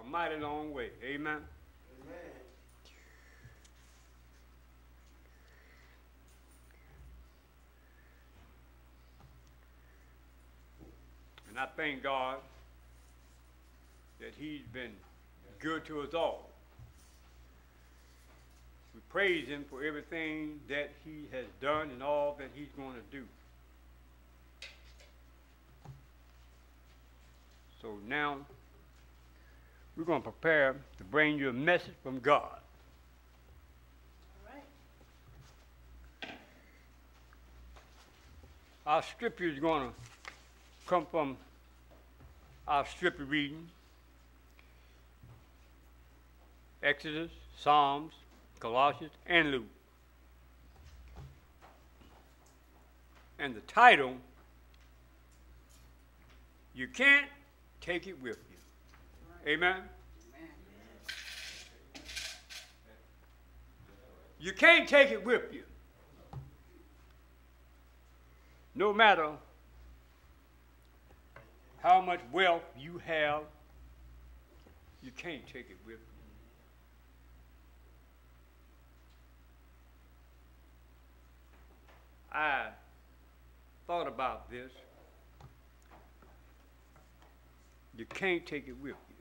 a mighty long way. Amen. Amen. And I thank God that He's been good to us all. We praise Him for everything that He has done and all that He's going to do. So now we're going to prepare to bring you a message from God. Our scripture is going to come from our scripture reading Exodus, Psalms, Colossians, and Luke. And the title, You Can't Take It With You. Amen? You can't take it with you. No matter how much wealth you have, you can't take it with you. I thought about this. You can't take it with you.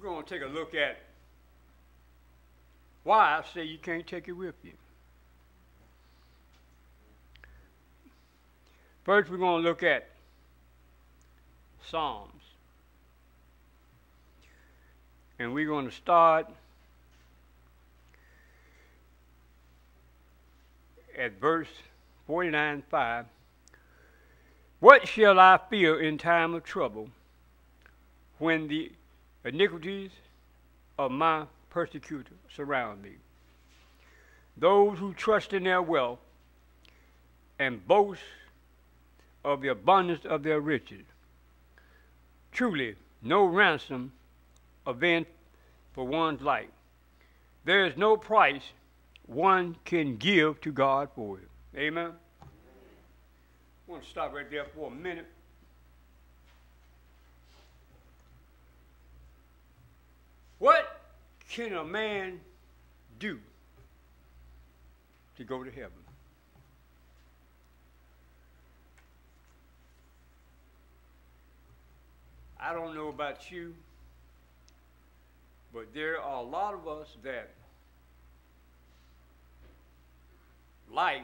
We're going to take a look at why I say you can't take it with you. First, we're going to look at Psalms. And we're going to start at verse 49 5. What shall I fear in time of trouble when the iniquities of my persecutor surround me? Those who trust in their wealth and boast of the abundance of their riches. Truly, no ransom avenge for one's life. There is no price one can give to God for it. Amen. I want to stop right there for a minute. What can a man do to go to heaven? I don't know about you, but there are a lot of us that life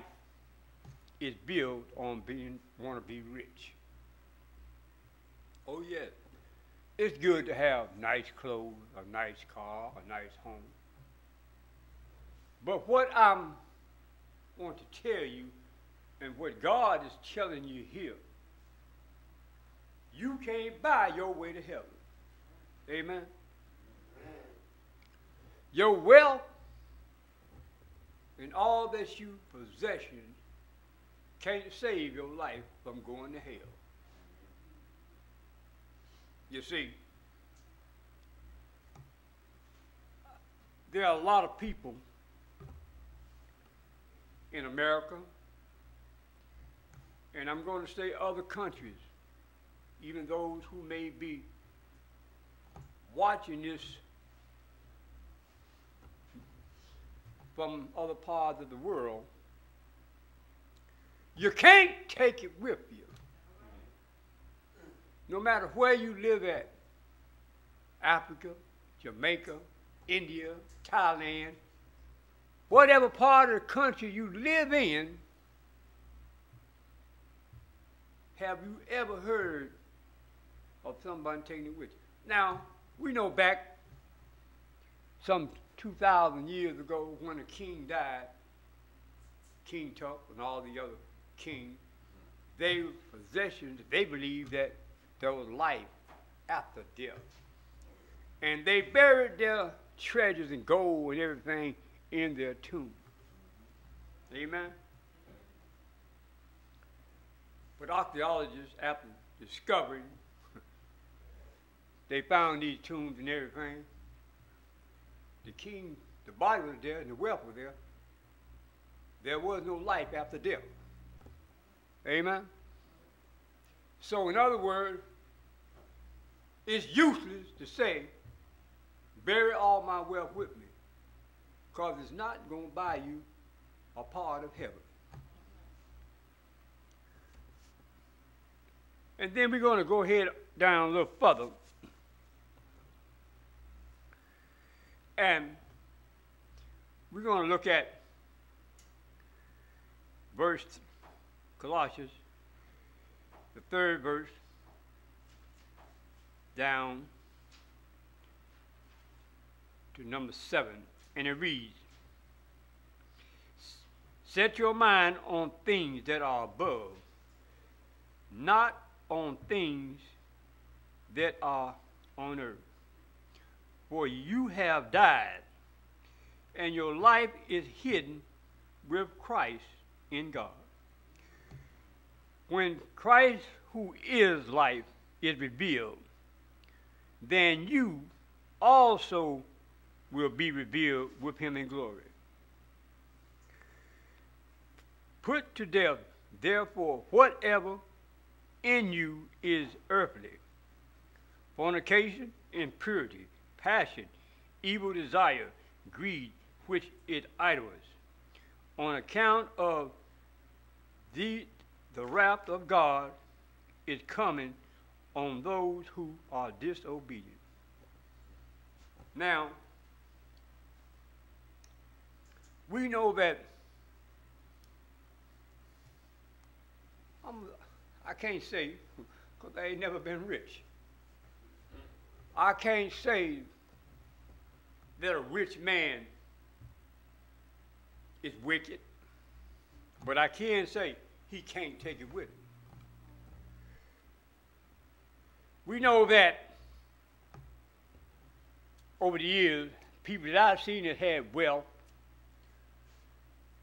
is built on being want to be rich. Oh yes, it's good to have nice clothes, a nice car, a nice home. But what I want to tell you, and what God is telling you here, you can't buy your way to heaven. Amen. Your wealth and all that you possession can't save your life from going to hell. You see, there are a lot of people in America, and I'm going to say other countries, even those who may be watching this from other parts of the world, you can't take it with you. No matter where you live at Africa, Jamaica, India, Thailand, whatever part of the country you live in, have you ever heard of somebody taking it with you? Now, we know back some 2,000 years ago when a king died, King Tut and all the other kings, they possessions, they believed that there was life after death. And they buried their treasures and gold and everything in their tomb. Amen? But archaeologists, after discovering, they found these tombs and everything. The king, the body was there and the wealth was there. There was no life after death. Amen? So, in other words, it's useless to say, bury all my wealth with me, because it's not going to buy you a part of heaven. And then we're going to go ahead down a little further. And we're going to look at verse Colossians, the third verse, down to number seven, and it reads Set your mind on things that are above, not on things that are on earth. For you have died, and your life is hidden with Christ in God. When Christ, who is life, is revealed, then you also will be revealed with him in glory. Put to death, therefore, whatever in you is earthly fornication, impurity, passion, evil desire, greed, which is idols. On account of the, the wrath of God is coming on those who are disobedient. Now, we know that I'm, I can't say because I ain't never been rich. I can't say that a rich man is wicked, but I can say he can't take it with him. We know that over the years, people that I've seen that had wealth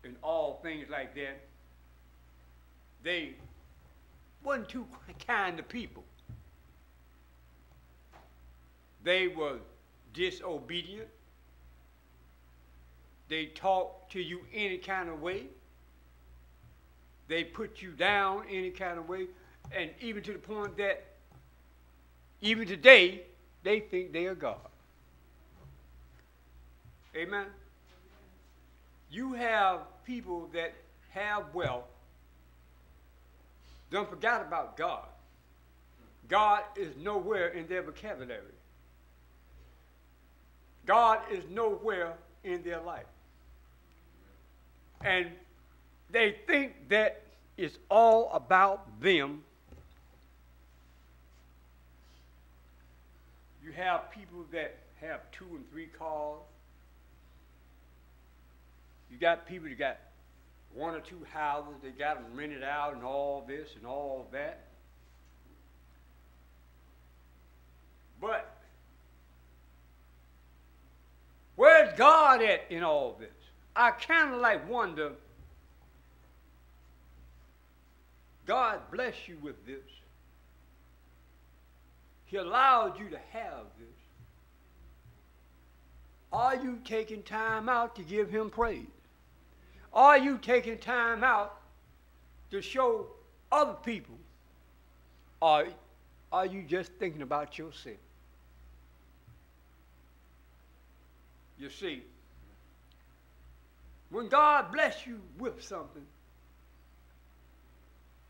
and all things like that, they wasn't too kind to people. They were disobedient. They talked to you any kind of way. They put you down any kind of way. And even to the point that even today, they think they are God. Amen. You have people that have wealth, don't forget about God. God is nowhere in their vocabulary. God is nowhere in their life. And they think that it's all about them. You have people that have two and three cars. You got people that got one or two houses, they got them rented out and all this and all that. But where's God at in all this? I kind of like wonder, God bless you with this. He allowed you to have this. Are you taking time out to give him praise? Are you taking time out to show other people? Or are you just thinking about yourself? You see, when God bless you with something,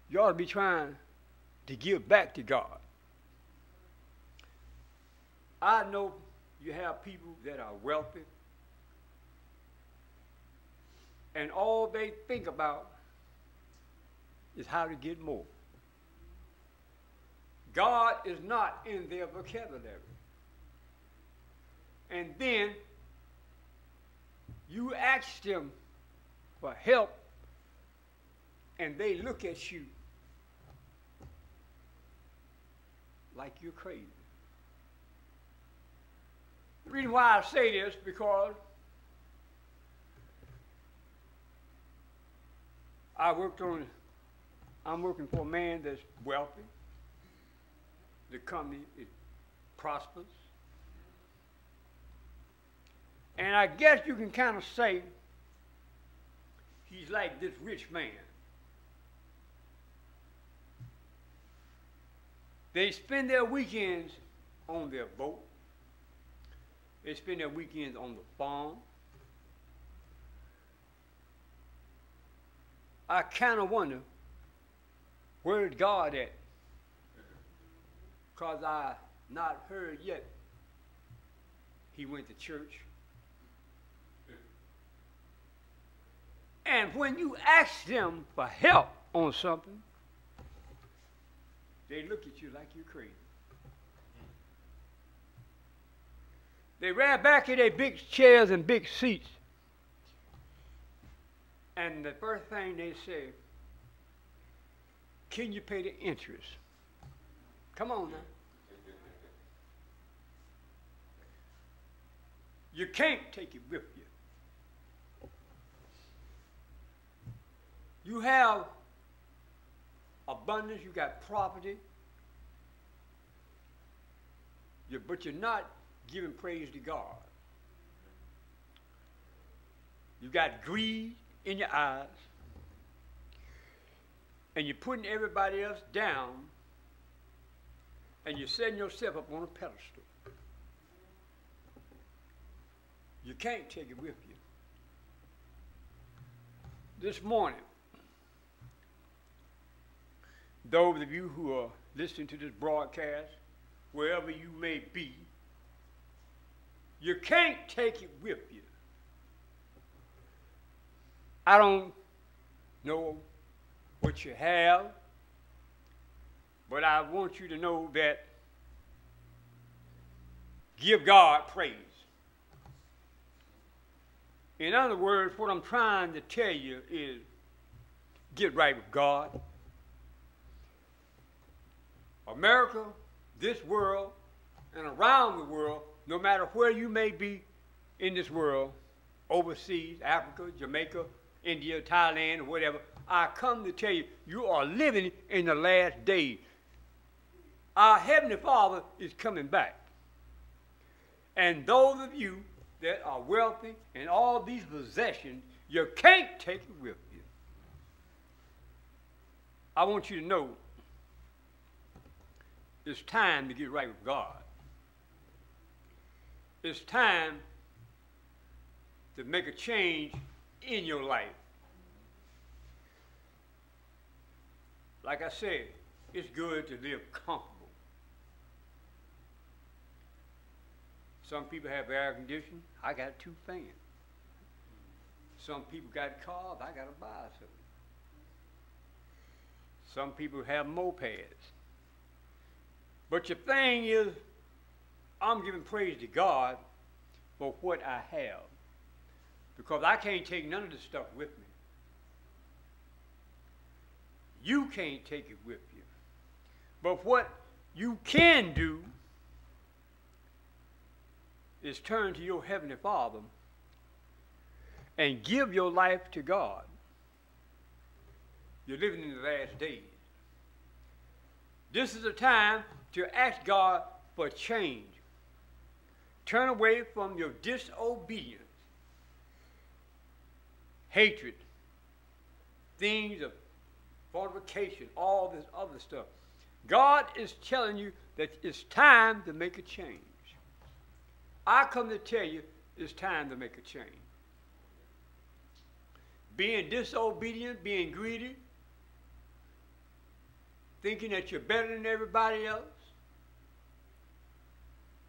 you ought to be trying to give back to God. I know you have people that are wealthy, and all they think about is how to get more. God is not in their vocabulary. And then you ask them for help, and they look at you like you're crazy. The reason why I say this because I worked on, I'm working for a man that's wealthy. The company is prosperous. And I guess you can kind of say he's like this rich man. They spend their weekends on their boat. They spend their weekends on the farm. I kind of wonder where's God at? Because I not heard yet he went to church. And when you ask them for help on something, they look at you like you're crazy. They ran back in their big chairs and big seats. And the first thing they say, can you pay the interest? Come on now. You can't take it with you. You have abundance, you got property, you, but you're not giving praise to God. You got greed in your eyes, and you're putting everybody else down, and you're setting yourself up on a pedestal. You can't take it with you. This morning, those of you who are listening to this broadcast, wherever you may be, you can't take it with you. I don't know what you have, but I want you to know that give God praise. In other words, what I'm trying to tell you is get right with God. America, this world, and around the world, no matter where you may be in this world, overseas, Africa, Jamaica, India, Thailand, whatever, I come to tell you, you are living in the last days. Our Heavenly Father is coming back. And those of you that are wealthy and all these possessions, you can't take it with you. I want you to know it's time to get right with God. It's time to make a change in your life. Like I said, it's good to live comfortable. Some people have air conditioning. I got two fans. Some people got cars. I got a bicycle. Some people have mopeds. But your thing is, I'm giving praise to God for what I have. Because I can't take none of this stuff with me. You can't take it with you. But what you can do is turn to your Heavenly Father and give your life to God. You're living in the last days. This is a time to ask God for change. Turn away from your disobedience, hatred, things of fornication, all this other stuff. God is telling you that it's time to make a change. I come to tell you it's time to make a change. Being disobedient, being greedy, thinking that you're better than everybody else,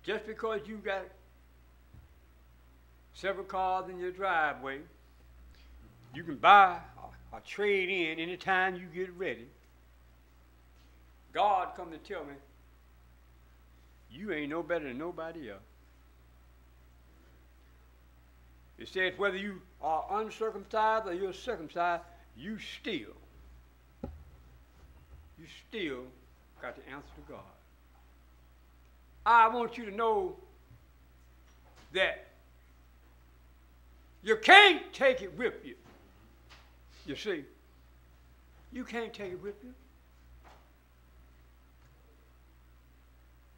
just because you got several cars in your driveway, you can buy or, a trade in anytime you get ready. God come to tell me, you ain't no better than nobody else. It says whether you are uncircumcised or you're circumcised, you still, you still got to answer to God. I want you to know that you can't take it with you. You see, you can't take it with you.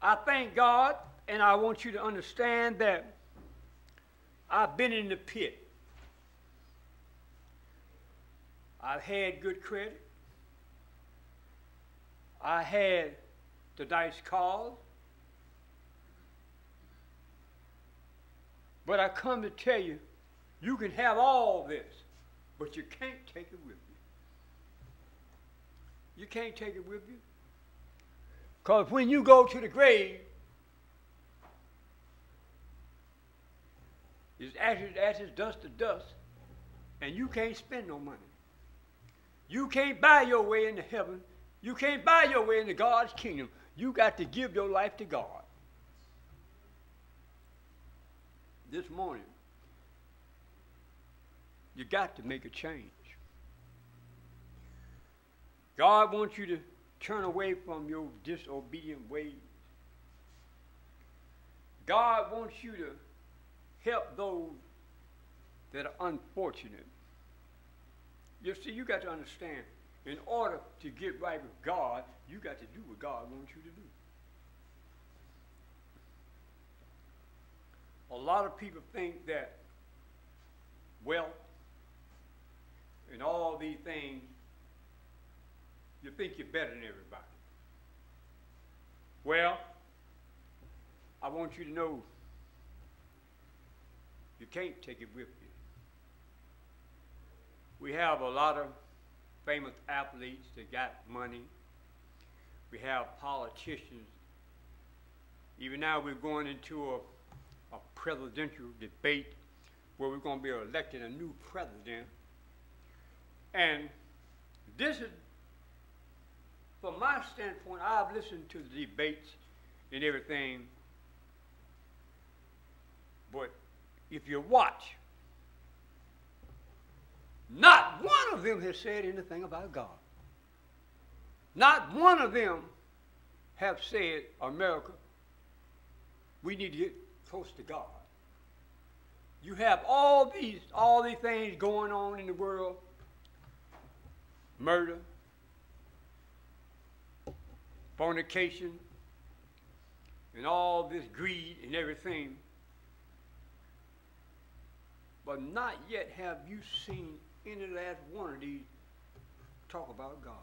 I thank God, and I want you to understand that I've been in the pit. I've had good credit. I had the nice cars. But I come to tell you, you can have all this, but you can't take it with you. You can't take it with you. Because when you go to the grave, it's ashes, ashes, dust to dust, and you can't spend no money. You can't buy your way into heaven. You can't buy your way into God's kingdom. You got to give your life to God. This morning, you got to make a change. God wants you to turn away from your disobedient ways. God wants you to help those that are unfortunate. You see, you got to understand, in order to get right with God, you got to do what God wants you to do. A lot of people think that wealth and all these things, you think you're better than everybody. Well, I want you to know you can't take it with you. We have a lot of famous athletes that got money. We have politicians. Even now, we're going into a, a presidential debate where we're going to be electing a new president. And this is, from my standpoint, I've listened to the debates and everything. But if you watch, not one of them has said anything about God. Not one of them have said, America, we need to get close to God. You have all these all these things going on in the world. Murder, fornication, and all this greed and everything. But not yet have you seen any last one of these talk about God.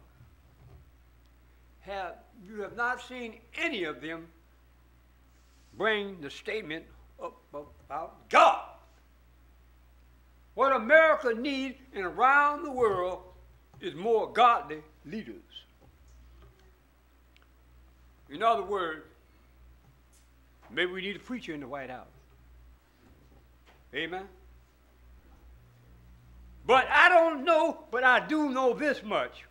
Have you have not seen any of them bring the statement up about God. What America needs and around the world is more godly leaders. In other words, maybe we need a preacher in the White House. Amen. But I don't know, but I do know this much.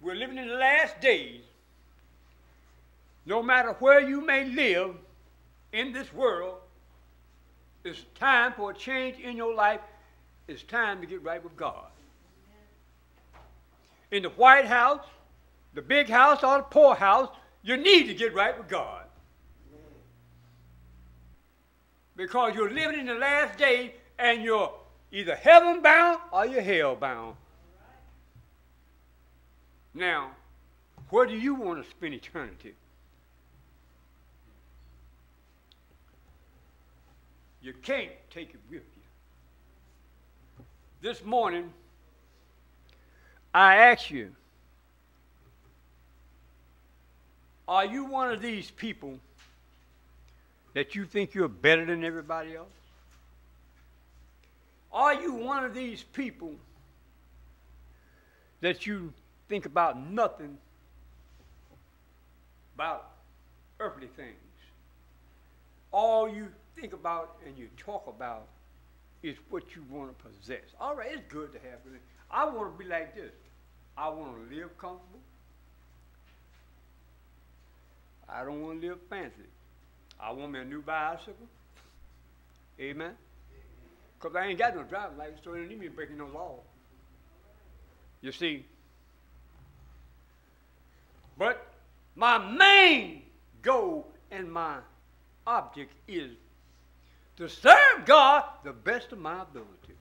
We're living in the last days. No matter where you may live in this world, it's time for a change in your life. It's time to get right with God. In the White House, the big house, or the poor house, you need to get right with God. Because you're living in the last days and you're either heaven bound or you're hell bound. Now, where do you want to spend eternity? You can't take it with you. This morning, I ask you, are you one of these people that you think you're better than everybody else? Are you one of these people that you think about nothing about earthly things? All you think about and you talk about is what you want to possess. All right, it's good to have. I want to be like this. I want to live comfortable. I don't want to live fancy. I want me a new bicycle. Amen. Because I ain't got no driving license, so I don't need me breaking no law. You see. But my main goal and my object is to serve God the best of my ability.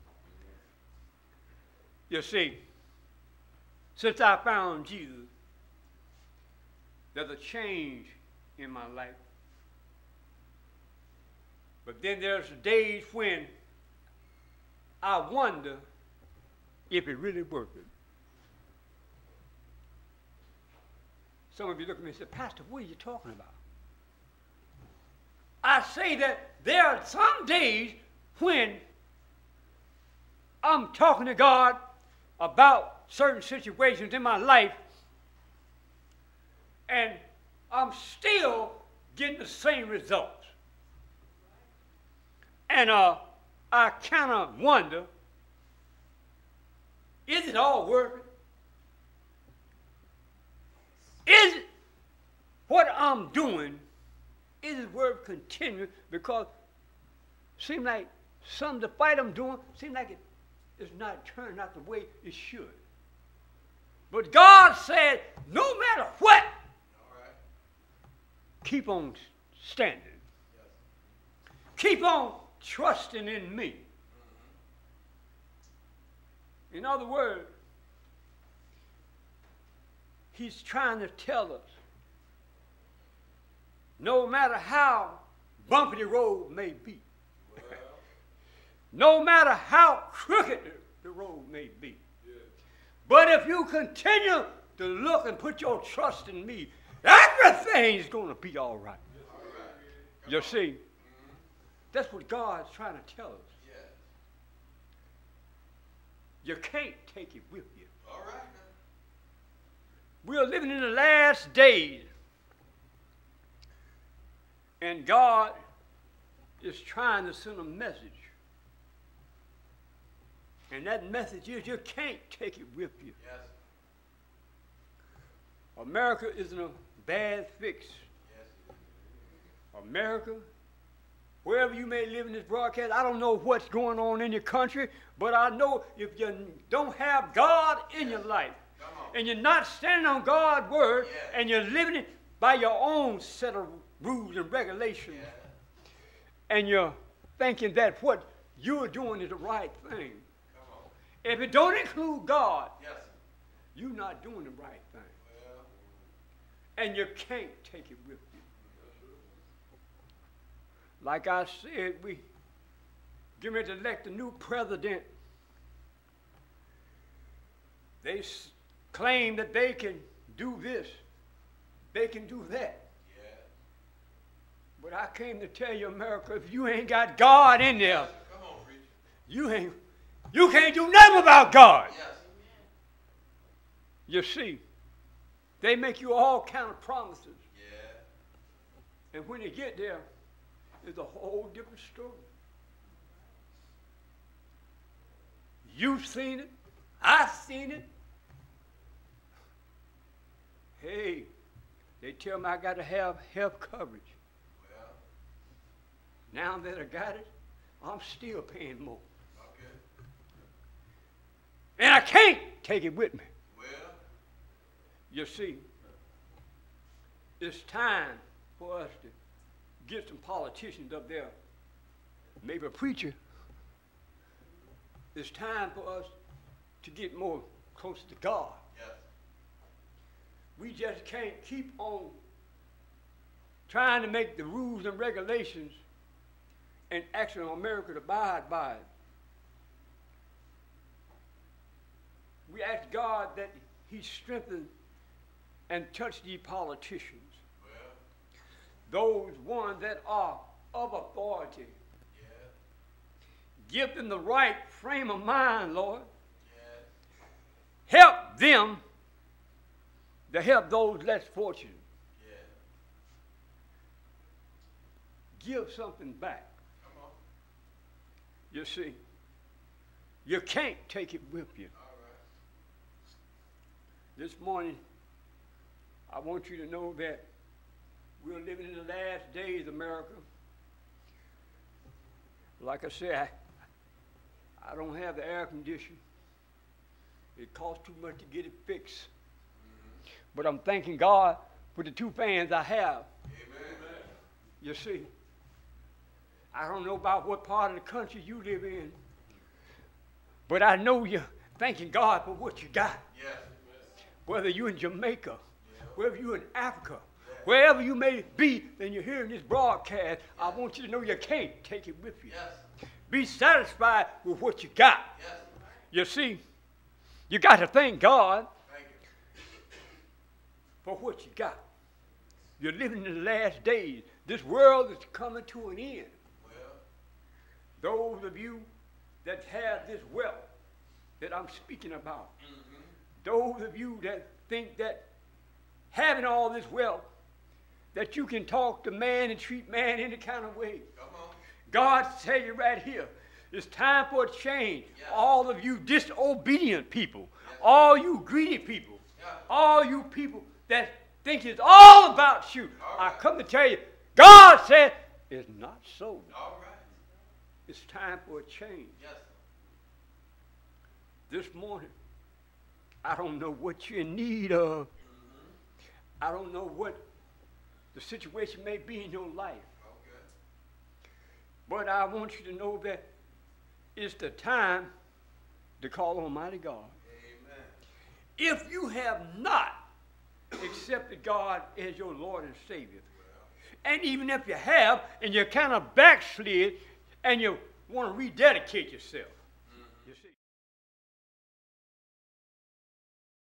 You see, since I found you, there's a change in my life. But then there's days when I wonder if it really it. Some of you look at me and say, Pastor, what are you talking about? I say that there are some days when I'm talking to God about certain situations in my life, and I'm still getting the same results. And uh, I kind of wonder is it all? Is it what I'm doing? Is it worth continuing? Because seems like some the fight I'm doing seems like it is not turning out the way it should. But God said, no matter what, keep on standing. Keep on trusting in me. In other words, he's trying to tell us no matter how bumpy the road may be, no matter how crooked the road may be, but if you continue to look and put your trust in me, everything's going to be all right. You see, that's what God's trying to tell us. You can't take it with you. All right. We are living in the last days. And God is trying to send a message. And that message is you can't take it with you. Yes. America is in a bad fix. Yes. America, wherever you may live in this broadcast, I don't know what's going on in your country, but I know if you don't have God in your life, and you're not standing on God's word, and you're living it by your own set of rules and regulations, Yeah. and you're thinking that what you're doing is the right thing. If it don't include God, Yes. you're not doing the right thing. And you can't take it with you. Like I said, we get ready to elect a new president. They s- claim that they can do this, they can do that. But I came to tell you, America, if you ain't got God in there, Come on, you ain't, you can't do nothing about God. Yes. You see, they make you all kind of promises, Yeah. and when you get there, it's a whole different story. You've seen it, I've seen it. Hey, they tell me I got to have health coverage. Now that I got it, I'm still paying more. Okay. And I can't take it with me. Well. You see, it's time for us to get some politicians up there, maybe a preacher. It's time for us to get more close to God. Yes. We just can't keep on trying to make the rules and regulations and actually America to abide by it. We ask God that He strengthen and touch these politicians, those ones that are of authority. Yeah. Give them the right frame of mind, Lord. Yeah. Help them to help those less fortunate. Give something back. You see, you can't take it with you. Right. This morning, I want you to know that we're living in the last days, America. Like I said, I, I don't have the air conditioning. It costs too much to get it fixed. But I'm thanking God for the two fans I have. Amen. You see, I don't know about what part of the country you live in, but I know you're thanking God for what you got. Yes. Whether you're in Jamaica, whether you're in Africa, wherever you may be, and you're hearing this broadcast, I want you to know you can't take it with you. Yes. Be satisfied with what you got. Yes. You see, you got to thank God Thank you. for what you got. You're living in the last days. This world is coming to an end. Those of you that have this wealth that I'm speaking about, mm-hmm. those of you that think that having all this wealth, that you can talk to man and treat man any kind of way. God tell you right here, it's time for a change. Yeah. All of you disobedient people, all you greedy people, Yeah. all you people that think it's all about you. All I right. come to tell you, God said it's not so. All right. It's time for a change. Yes. This morning, I don't know what you're in need of. Mm-hmm. I don't know what the situation may be in your life. Okay. But I want you to know that it's the time to call Almighty God. Amen. If you have not accepted God as your Lord and Savior, and even if you have and you're kind of backslid and you want to rededicate yourself,